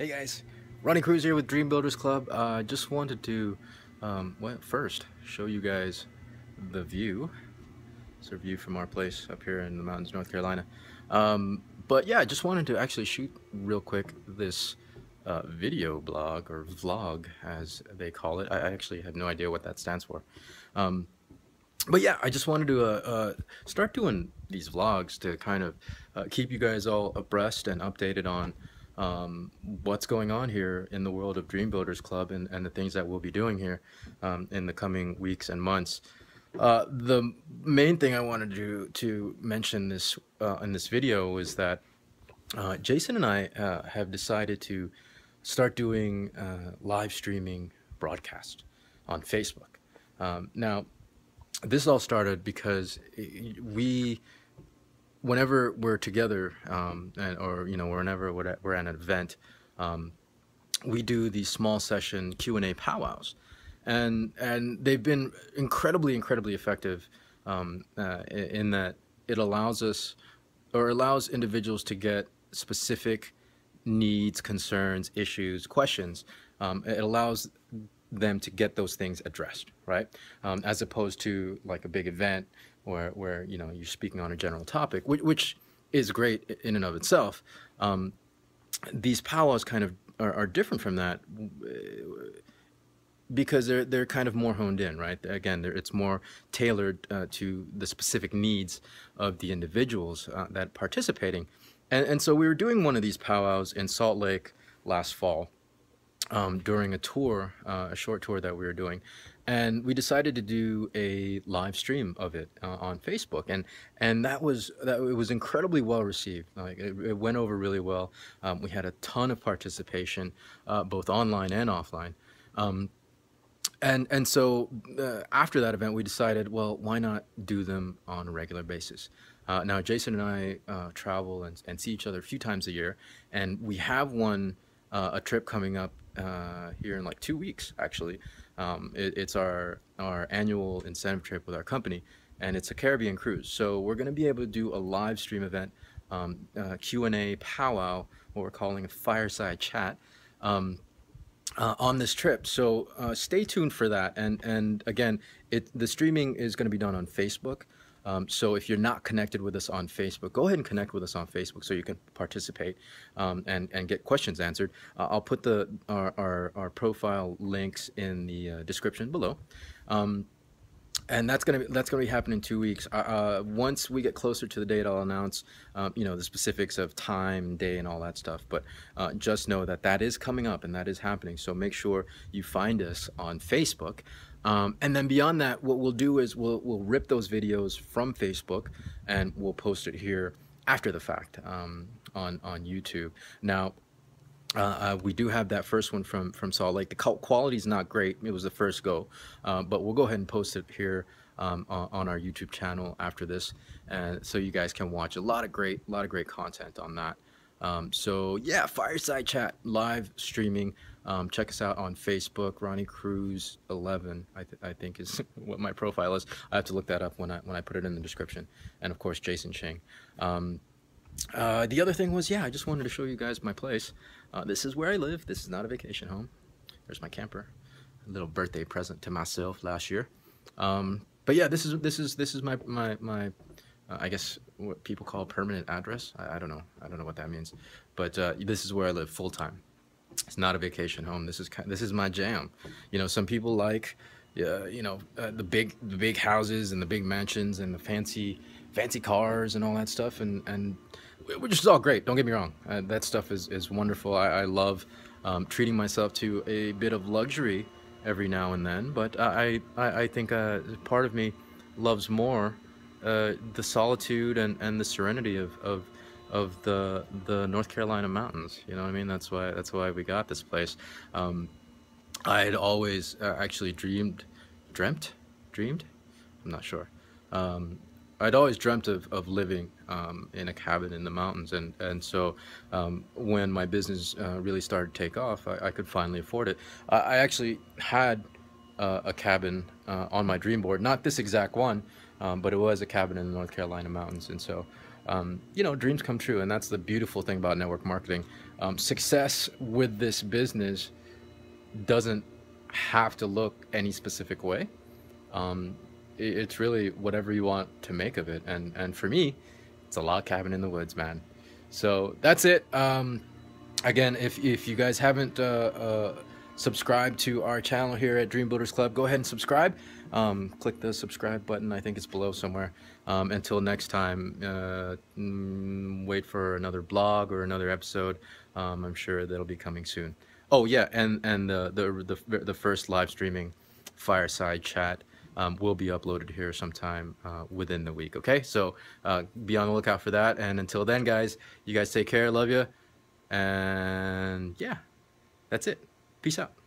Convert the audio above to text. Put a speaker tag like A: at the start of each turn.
A: Hey guys, Ronnie Cruz here with Dream Builders Club. I uh, just wanted to, um, well, first show you guys the view. It's a view from our place up here in the mountains, North Carolina. Um, but yeah, I just wanted to actually shoot real quick this uh, video blog or vlog, as they call it. I actually have no idea what that stands for. Um, but yeah, I just wanted to uh, uh, start doing these vlogs to kind of uh, keep you guys all abreast and updated on um, what's going on here in the world of Dream Builders Club and, and the things that we'll be doing here um, in the coming weeks and months. Uh, the main thing I wanted to to mention this uh, in this video is that uh, Jason and I uh, have decided to start doing uh, live streaming broadcast on Facebook. Um, now, this all started because we whenever we're together, um, and, or you know, whenever we're at, we're at an event, um, we do these small session Q and A powwows, and and they've been incredibly, incredibly effective um, uh, in that it allows us or allows individuals to get specific needs, concerns, issues, questions. Um, it allows them to get those things addressed, right? Um, as opposed to like a big event where, where you know you're speaking on a general topic, which, which is great in and of itself. Um, these powwows kind of are, are, different from that because they're they're kind of more honed in, right? Again, it's more tailored uh, to the specific needs of the individuals uh, that participating, and and so we were doing one of these powwows in Salt Lake last fall. Um, during a tour, uh, a short tour that we were doing, and we decided to do a live stream of it uh, on Facebook, and and that was that it was incredibly well received. Like it, it went over really well. Um, we had a ton of participation, uh, both online and offline. Um, and and so uh, after that event, we decided, well, why not do them on a regular basis? Uh, now, Jason and I uh, travel and, and see each other a few times a year, and we have one uh, a trip coming up uh, here in like two weeks, actually. Um, it, it's our, our annual incentive trip with our company, and it's a Caribbean cruise. So we're going to be able to do a live stream event, um, uh, Q&A powwow, what we're calling a fireside chat, um, uh, on this trip. So uh, stay tuned for that. And, and again, it, the streaming is going to be done on Facebook. Um, so if you're not connected with us on Facebook, go ahead and connect with us on Facebook so you can participate um, and, and get questions answered. Uh, I'll put the our, our, our, profile links in the uh, description below. Um, and that's gonna be that's gonna be happening in two weeks. Uh, uh, once we get closer to the date, I'll announce, um, you know, the specifics of time, day, and all that stuff. But uh, just know that that is coming up and that is happening. So make sure you find us on Facebook. Um, and then beyond that, what we'll do is we'll, we'll rip those videos from Facebook and we'll post it here after the fact um, on, on YouTube. Now, uh, uh, we do have that first one from, from Salt Lake. The quality is not great. It was the first go, uh, but we'll go ahead and post it here um, on, our YouTube channel after this, and so you guys can watch a lot of great, a lot of great content on that. Um, so yeah, Fireside Chat live streaming. Um, check us out on Facebook, Ronnie Cruz 11, I, th I, think is what my profile is. I have to look that up when I when I put it in the description, and of course Jason Ching. Um, uh, the other thing was, yeah, I just wanted to show you guys my place. Uh, this is where I live. This is not a vacation home. There's my camper, a little birthday present to myself last year. Um, but yeah, this is this is this is my my my uh, I guess what people call permanent address. I, I, don't know. I don't know what that means. But uh, this is where I live full time. It's not a vacation home. This is this is my jam. You know, some people like, uh, you know, uh, the big the big houses and the big mansions and the fancy fancy cars and all that stuff, and and which is all great. Don't get me wrong. Uh, that stuff is is wonderful. I, I love um, treating myself to a bit of luxury every now and then. But I I, I think uh, part of me loves more uh, the solitude and, and the serenity of, of of the the North Carolina mountains. You know what I mean? That's why that's why we got this place. Um, I had always uh, actually dreamed, dreamt, dreamed. I'm not sure. Um, I'd always dreamt of, of living um, in a cabin in the mountains, and and so um, when my business uh, really started to take off, I, I, could finally afford it. I, I actually had uh, a cabin uh, on my dream board, not this exact one, um, but it was a cabin in the North Carolina mountains, and so um, you know, dreams come true, and that's the beautiful thing about network marketing. um, success with this business doesn't have to look any specific way. Um, it, it's really whatever you want to make of it. And and for me, it's a log cabin in the woods, man. So that's it. Um, again, if if you guys haven't uh, uh, subscribed to our channel here at Dream Builders Club, go ahead and subscribe. Um, click the subscribe button. I think it's below somewhere. Um, until next time, uh, mm, wait for another blog or another episode. Um, I'm sure that'll be coming soon. Oh yeah, and and the the the, the first live streaming fireside chat um, will be uploaded here sometime uh, within the week. Okay, so uh, be on the lookout for that. And until then, guys, you guys take care. Love you, and yeah, that's it. Peace out.